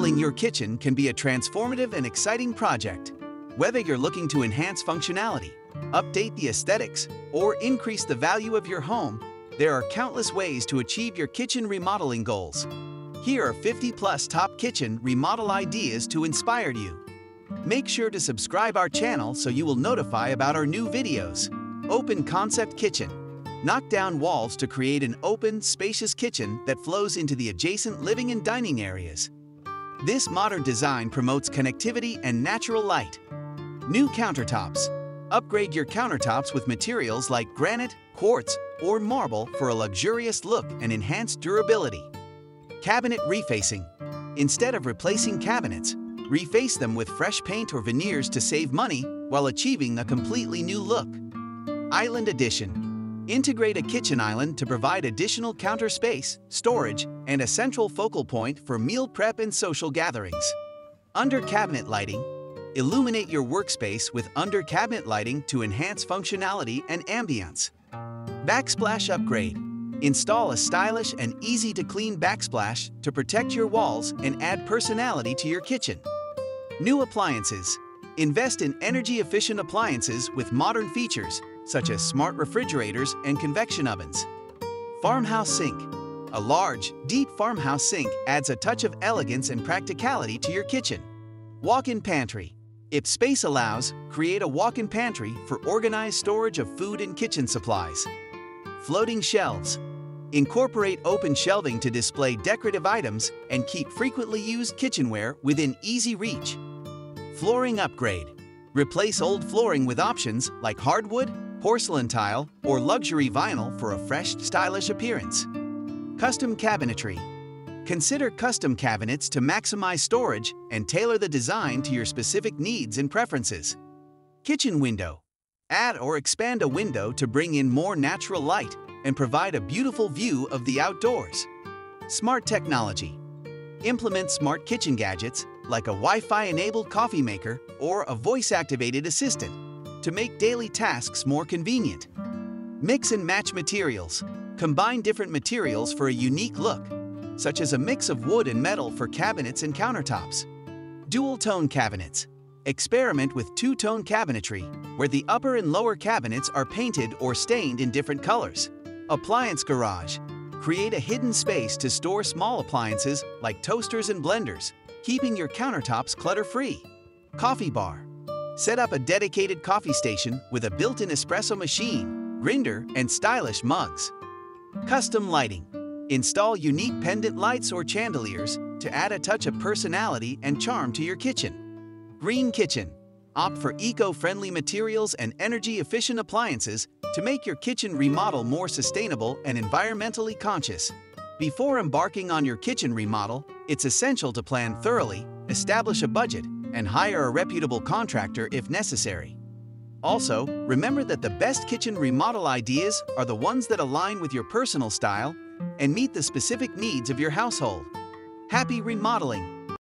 Remodeling your kitchen can be a transformative and exciting project. Whether you're looking to enhance functionality, update the aesthetics, or increase the value of your home, there are countless ways to achieve your kitchen remodeling goals. Here are 50 plus top kitchen remodel ideas to inspire you. Make sure to subscribe our channel so you will notify about our new videos. Open Concept Kitchen. Knock down walls to create an open, spacious kitchen that flows into the adjacent living and dining areas. This modern design promotes connectivity and natural light. New countertops. Upgrade your countertops with materials like granite, quartz, or marble for a luxurious look and enhanced durability. Cabinet refacing. Instead of replacing cabinets, reface them with fresh paint or veneers to save money while achieving a completely new look. Island Addition. Integrate a kitchen island to provide additional counter space, storage, and a central focal point for meal prep and social gatherings. Under cabinet lighting, illuminate your workspace with under cabinet lighting to enhance functionality and ambience. Backsplash upgrade. Install a stylish and easy to clean backsplash to protect your walls and add personality to your kitchen. New appliances. Invest in energy efficient appliances with modern features such as smart refrigerators and convection ovens. Farmhouse sink. A large, deep farmhouse sink adds a touch of elegance and practicality to your kitchen. Walk in pantry. If space allows, create a walk in pantry for organized storage of food and kitchen supplies. Floating shelves. Incorporate open shelving to display decorative items and keep frequently used kitchenware within easy reach. Flooring upgrade. Replace old flooring with options like hardwood, porcelain tile, or luxury vinyl for a fresh, stylish appearance. Custom cabinetry. Consider custom cabinets to maximize storage and tailor the design to your specific needs and preferences. Kitchen window. Add or expand a window to bring in more natural light and provide a beautiful view of the outdoors. Smart technology. Implement smart kitchen gadgets like a Wi-Fi enabled coffee maker or a voice-activated assistant to make daily tasks more convenient. Mix and match materials. Combine different materials for a unique look, such as a mix of wood and metal for cabinets and countertops. Dual tone cabinets. Experiment with two-tone cabinetry, where the upper and lower cabinets are painted or stained in different colors. Appliance garage. Create a hidden space to store small appliances like toasters and blenders, keeping your countertops clutter-free. Coffee bar. Set up a dedicated coffee station with a built-in espresso machine, grinder, and stylish mugs. Custom lighting. Install unique pendant lights or chandeliers to add a touch of personality and charm to your kitchen. Green Kitchen. Opt for eco-friendly materials and energy-efficient appliances to make your kitchen remodel more sustainable and environmentally conscious. Before embarking on your kitchen remodel, it's essential to plan thoroughly, establish a budget, and hire a reputable contractor if necessary. Also, remember that the best kitchen remodel ideas are the ones that align with your personal style and meet the specific needs of your household. Happy remodeling!